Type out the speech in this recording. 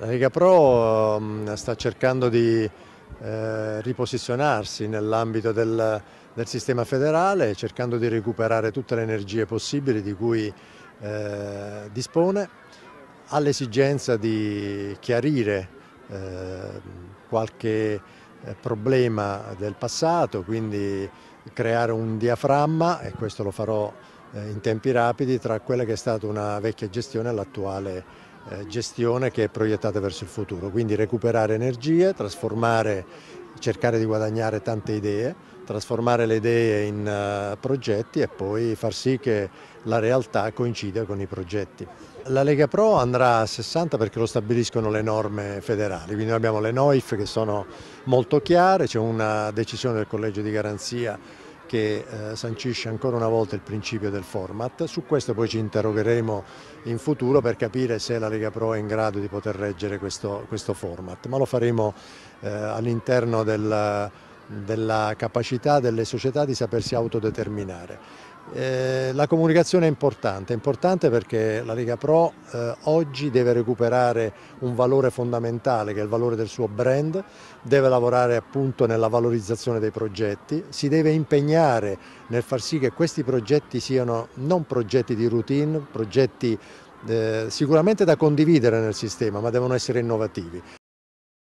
La Lega Pro mm, sta cercando di eh, riposizionarsi nell'ambito del, del, sistema federale, cercando di recuperare tutte le energie possibili di cui eh, dispone, ha l'esigenza di chiarire eh, qualche eh, problema del passato, quindi creare un diaframma, e questo lo farò eh, in tempi rapidi, tra quella che è stata una vecchia gestione e l'attuale gestione che è proiettata verso il futuro, quindi recuperare energie, trasformare, cercare di guadagnare tante idee, trasformare le idee in uh, progetti e poi far sì che la realtà coincida con i progetti. La Lega Pro andrà a 60 perché lo stabiliscono le norme federali, quindi abbiamo le NOIF che sono molto chiare, c'è una decisione del collegio di garanzia che eh, sancisce ancora una volta il principio del format. Su questo poi ci interrogheremo in futuro per capire se la Lega Pro è in grado di poter reggere questo, questo format, ma lo faremo eh, all'interno del, della capacità delle società di sapersi autodeterminare. Eh, la comunicazione è importante, è importante perché la Lega Pro eh, oggi deve recuperare un valore fondamentale che è il valore del suo brand, deve lavorare appunto nella valorizzazione dei progetti, si deve impegnare nel far sì che questi progetti siano non progetti di routine, progetti eh, sicuramente da condividere nel sistema, ma devono essere innovativi.